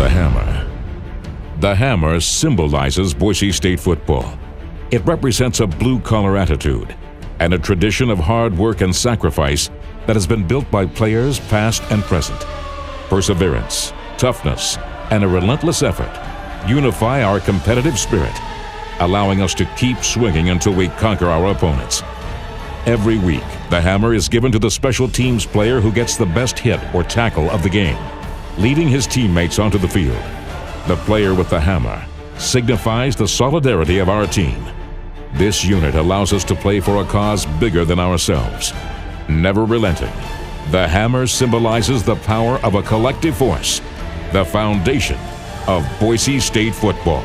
The Hammer. The Hammer symbolizes Boise State football. It represents a blue-collar attitude and a tradition of hard work and sacrifice that has been built by players past and present. Perseverance, toughness, and a relentless effort unify our competitive spirit, allowing us to keep swinging until we conquer our opponents. Every week, the hammer is given to the special teams player who gets the best hit or tackle of the game, leading his teammates onto the field. The player with the hammer signifies the solidarity of our team. This unit allows us to play for a cause bigger than ourselves. Never relenting, the hammer symbolizes the power of a collective force, the foundation of Boise State football.